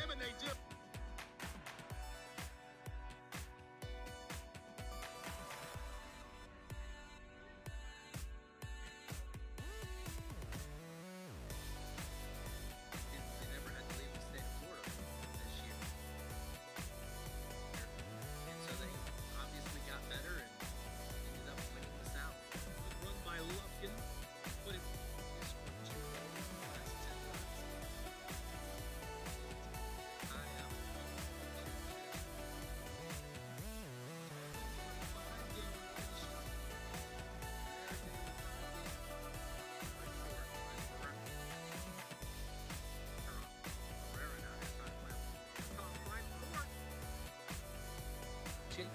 And they Jim.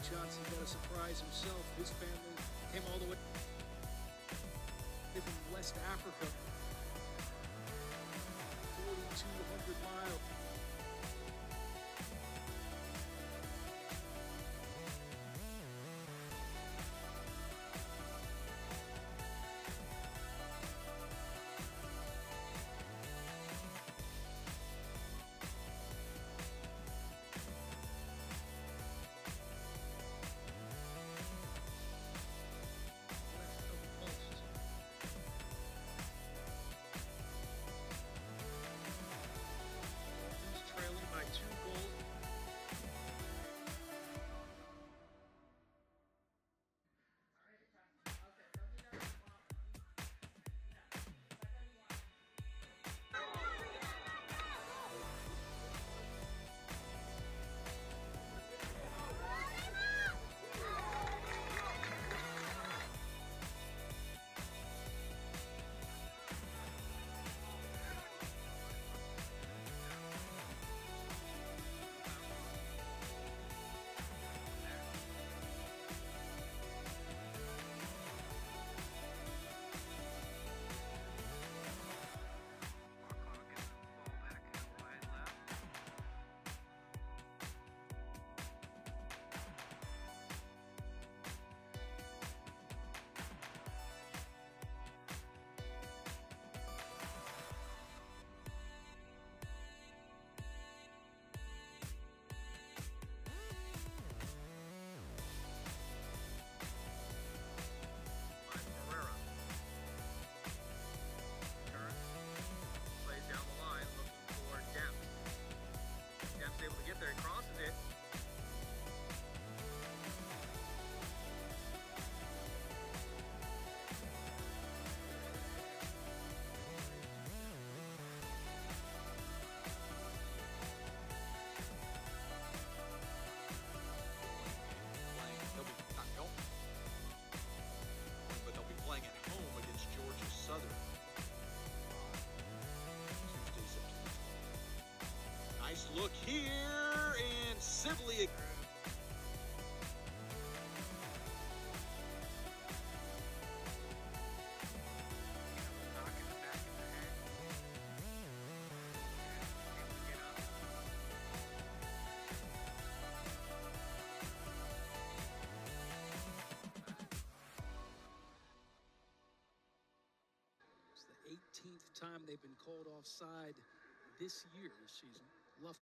Johnson got a surprise himself. His family came all the way from West Africa. 42 Look here, and Sibley. It's the 18th time they've been called offside this year, this season.